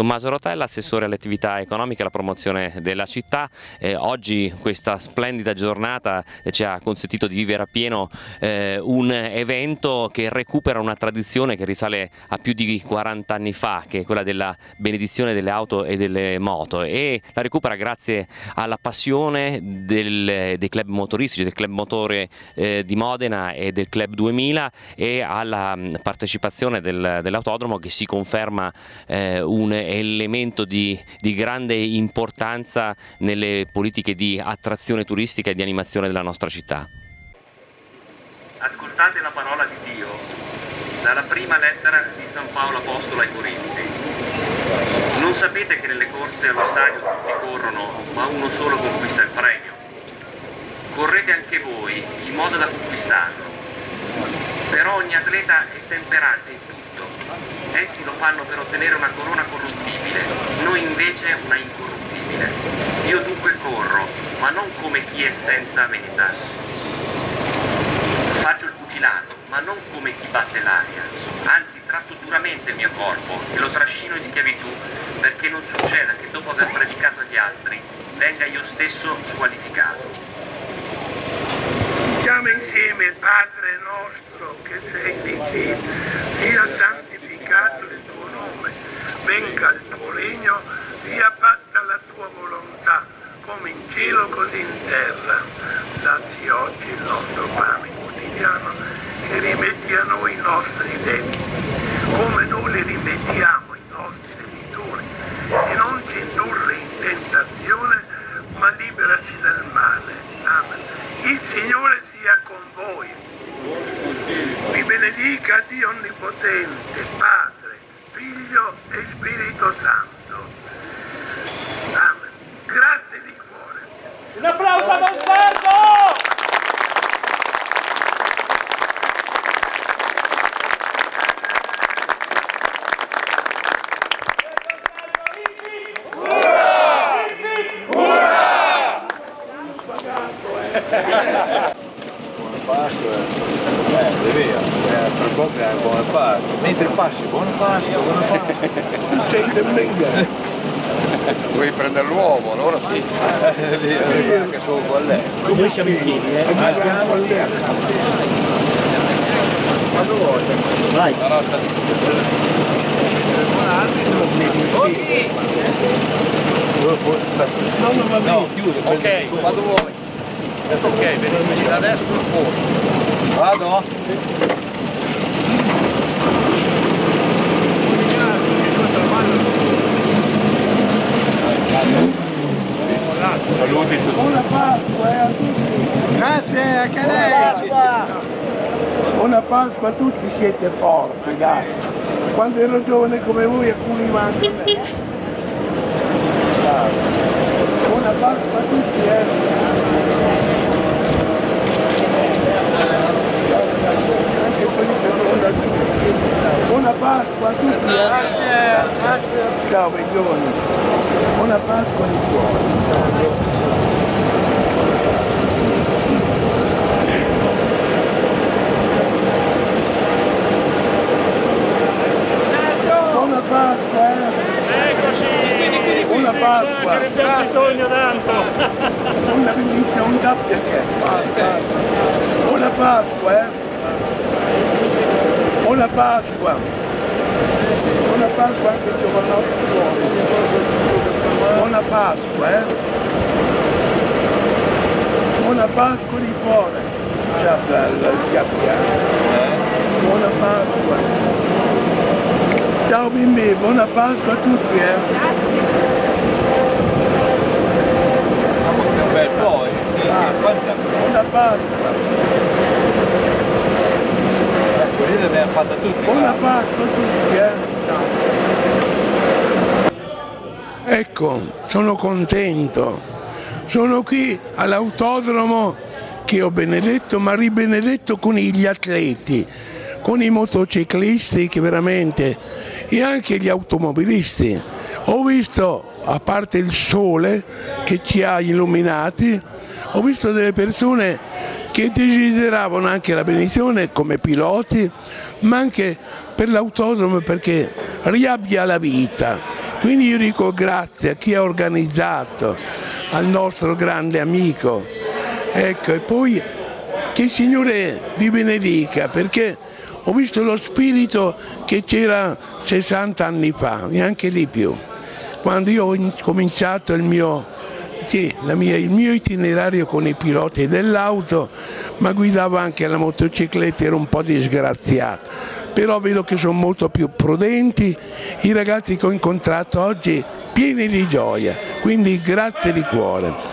Tommaso Rotella, assessore alle attività economiche e alla promozione della città. Eh, oggi questa splendida giornata eh, ci ha consentito di vivere appieno eh, un evento che recupera una tradizione che risale a più di 40 anni fa, che è quella della benedizione delle auto e delle moto e la recupera grazie alla passione del, dei club motoristici, del club motore eh, di Modena e del club 2000 e alla partecipazione del, dell'autodromo che si conferma eh, un elemento di, di, grande importanza nelle politiche di attrazione turistica e di animazione della nostra città. Ascoltate la parola di Dio dalla prima lettera di San Paolo Apostolo ai Corinti. Non sapete che nelle corse allo stadio tutti corrono, ma uno solo conquista il premio? Correte anche voi in modo da conquistarlo. Però ogni atleta è temperato in tutto. Essi lo fanno per ottenere una corona corruttibile, noi invece una incorruttibile. Io dunque corro, ma non come chi è senza meta. Faccio il pugilato, ma non come chi batte l'aria. Anzi, tratto duramente il mio corpo e lo trascino in schiavitù perché non succeda che dopo aver predicato agli altri venga io stesso squalificato. Diciamo insieme, Padre nostro che sei nei cieli, sia santificato il tuo nome, venga il tuo regno, sia fatta la tua volontà, come in cielo così in terra. Dacci oggi il nostro pane quotidiano e rimetti a noi i nostri debiti, come noi li rimettiamo ai nostri debitori, e non ci indurre in tentazione, ma liberaci dal male. Amen. Il Signore sia con voi. Vi benedica Dio Onnipotente, Padre, Figlio e Spirito Santo. Amen. Grazie di cuore. Un applauso a Montalvo! Buona Pasqua, eh, è vero, eh, è buona Pasqua, mentre passi buona Pasqua, buona Pasqua. Sei del Bengale. Vuoi prendere l'uomo, allora sì. Che sono con lei. Noi siamo in piedi, eh? Andiamo lì a Quando vuoi. Vai. No, non va bene. No, chiudo. Ok, quando vuoi. Ok, venimi da adesso fuori. Vado? Saluti tutti. Buona Pasqua eh, a tutti. Grazie anche a lei. Buona Pasqua a tutti, siete forti, dai. Quando ero giovane come voi alcuni anche me. Dai. Buona Pasqua a tutti, eh. Anche quelli che sono da su. Buona Pasqua a tutti. Grazie, grazie. Ciao Beglioni. Buona Pasqua di cuore. Buona Pasqua, eh. Pasqua. Che abbiamo bisogno tanto! Una bellissima, un doppio che. Buona Pasqua, eh. Buona Pasqua. Buona Pasqua anche al giovanotto fuori. Buona Pasqua, eh. Buona Pasqua di cuore. Ciao bella, schiaffiata. Buona Pasqua. Ciao bimbi, buona Pasqua a tutti, eh. Che bel poi. Buona Pasqua. Abbiamo fatta tutti. Buona Pasqua a tutti, eh. Ecco, sono contento. Sono qui all'autodromo che ho benedetto, ma ribenedetto con gli atleti, con i motociclisti che veramente e anche gli automobilisti. Ho visto, a parte il sole che ci ha illuminati, ho visto delle persone che desideravano anche la benedizione come piloti, ma anche per l'autodromo perché riabbia la vita, Quindi io dico grazie a chi ha organizzato, al nostro grande amico. Ecco, e poi che il Signore vi benedica perché ho visto lo spirito che c'era 60 anni fa, neanche di più. Quando io ho in- cominciato il mio, la mia- il mio itinerario con i piloti dell'auto, ma guidavo anche la motocicletta, ero un po' disgraziato. Però vedo che sono molto più prudenti, i ragazzi che ho incontrato oggi pieni di gioia, quindi grazie di cuore.